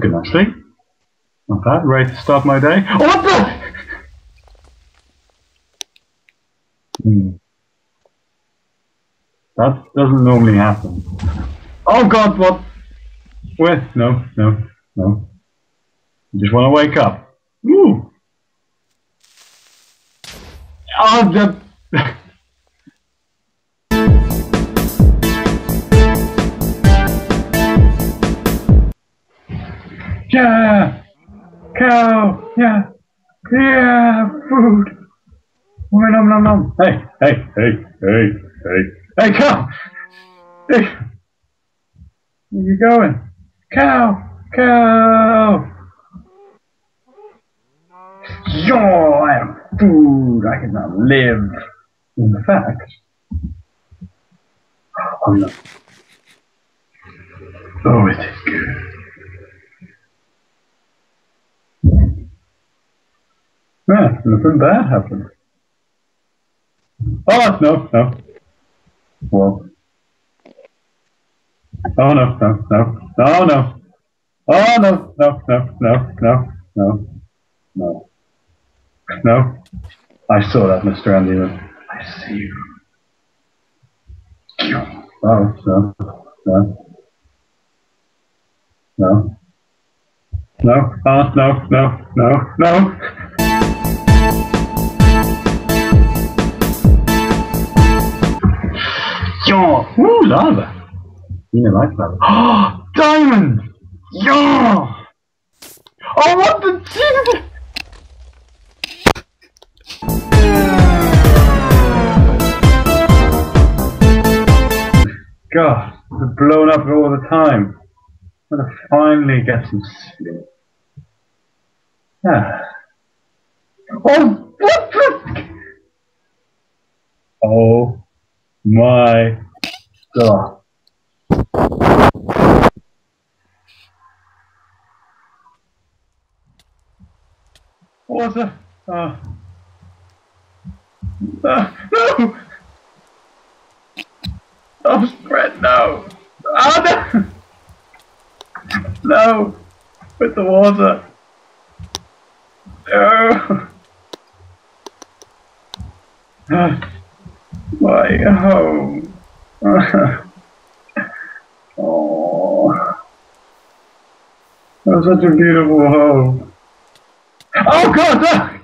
good night's sleep. Not bad. Ready to start my day. Oh, what the? Hmm. That doesn't normally happen. Oh God, what? Where? No, no, no. I just want to wake up. Ooh. Oh, the. yeah, cow, yeah, yeah, food. Oh, nom nom nom. Hey, hey, hey, hey, hey, hey, cow. Hey, where you going? Cow, cow. Yo, I am food. I cannot live. In the fact, oh no. Oh, it is Yeah, nothing bad happened. Oh, no, no. Well. Oh, no, no, no. No, no. Oh, no, no, no, no, no, no, no. No. I saw that, Mr. Andy. I see you. Oh, no, no. No. No, oh, no, no, no, no. Yo! Ooh, lava! You know, like lava. Oh, diamond! Yo! Oh, what the Jesus! God, it's blown up all the time. I'm gonna finally get some sleep. Ah. Oh, what the? Oh my God. What was it? Uh, uh, no! Oh, spread, no! Oh, no! No! With the water! No! Ah, My home! oh. That was such a beautiful home. Oh god!